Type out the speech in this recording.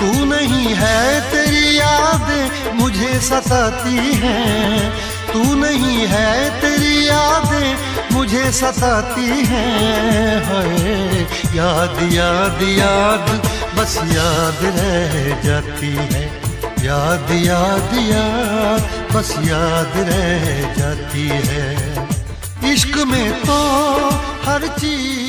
तू नहीं है तेरी यादें मुझे सताती हैं। तू नहीं है तेरी यादें मुझे सताती हैं। हाय, याद याद याद, बस याद रह जाती है। याद याद याद, बस याद रह जाती है। इश्क में तो हर चीज़